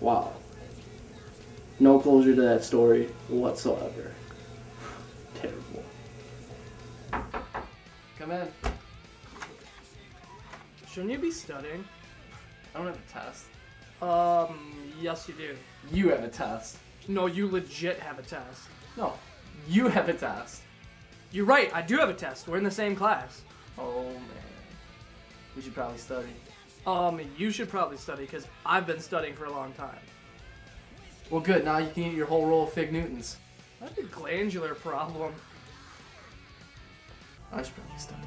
Wow. No closure to that story whatsoever. Terrible. Come in. Shouldn't you be studying? I don't have a test. Um, yes you do. You have a test. No, you legit have a test. No, you have a test. You're right, I do have a test. We're in the same class. Oh man. We should probably study. Um, you should probably study because I've been studying for a long time. Well, good. Now you can eat your whole roll of Fig Newtons. That's a glandular problem. I should probably study.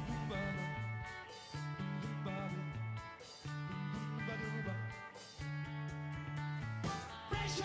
Pressure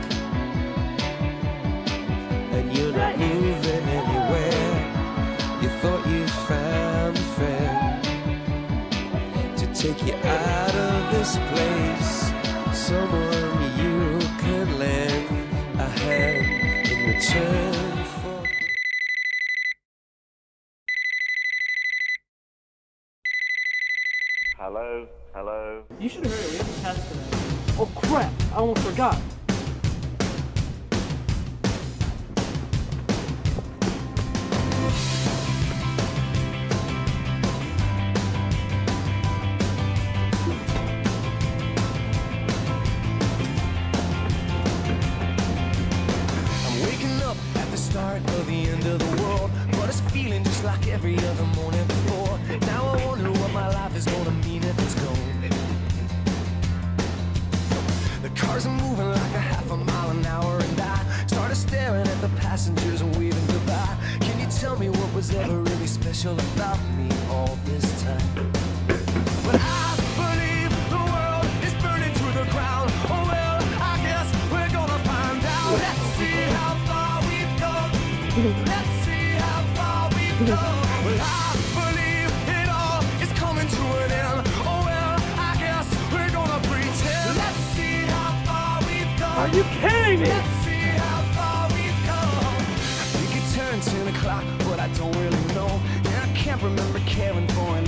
Hello, hello. You should hurry, we have a test today. Oh crap, I almost forgot. Every other morning Oh, Are you kidding me? Let's see how far we've come. I think it 10 o'clock, but I don't really know. And I can't remember caring for it.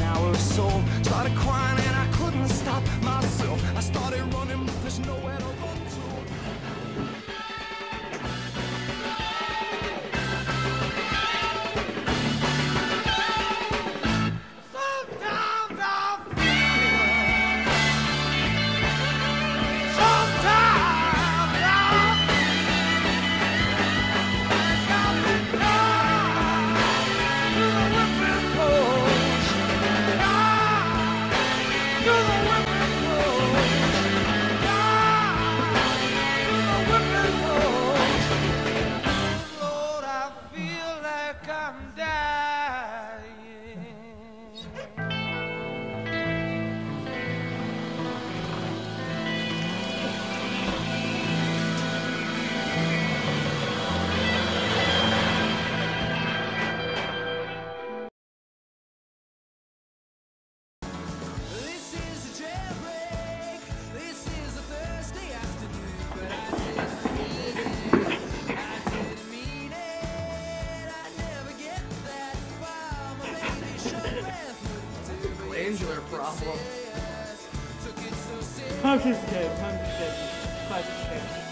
angular problem. just kidding. head, punch his head.